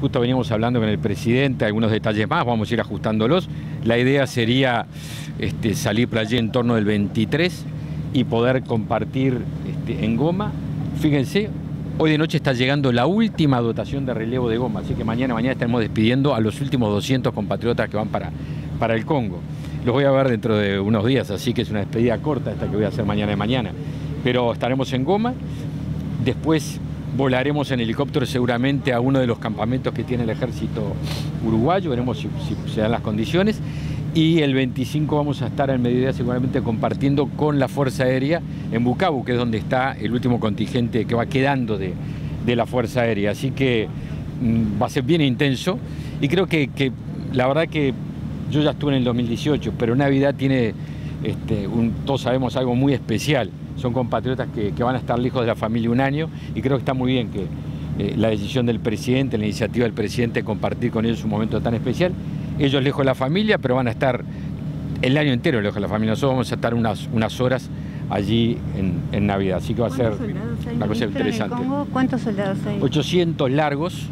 Justo veníamos hablando con el presidente, algunos detalles más, vamos a ir ajustándolos. La idea sería este, salir para allí en torno del 23 y poder compartir este, en goma. Fíjense, hoy de noche está llegando la última dotación de relevo de goma, así que mañana, mañana estaremos despidiendo a los últimos 200 compatriotas que van para, para el Congo. Los voy a ver dentro de unos días, así que es una despedida corta esta que voy a hacer mañana y mañana. Pero estaremos en goma. Después volaremos en helicóptero seguramente a uno de los campamentos que tiene el ejército uruguayo, veremos si, se dan las condiciones. Y el 25 vamos a estar en medida seguramente compartiendo con la Fuerza Aérea en Bukavu, que es donde está el último contingente que va quedando de, la Fuerza Aérea. Así que mm, va a ser bien intenso y creo que, la verdad que yo ya estuve en el 2018, pero Navidad tiene, este, todos sabemos, algo muy especial son compatriotas que, van a estar lejos de la familia un año y creo que está muy bien que eh, la decisión del presidente, la iniciativa del presidente compartir con ellos un momento tan especial. Ellos lejos de la familia, pero van a estar el año entero lejos de la familia. Nosotros vamos a estar unas, unas horas allí en, Navidad, así que va a ser una cosa interesante. ¿Cuántos soldados hay? 800 largos,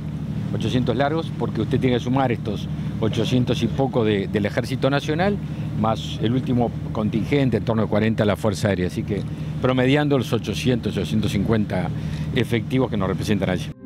800 largos, porque usted tiene que sumar estos 800 y poco del Ejército Nacional, más el último contingente, en torno a 40 de la Fuerza Aérea, así que promediando los 800, 850 efectivos que nos representan allí.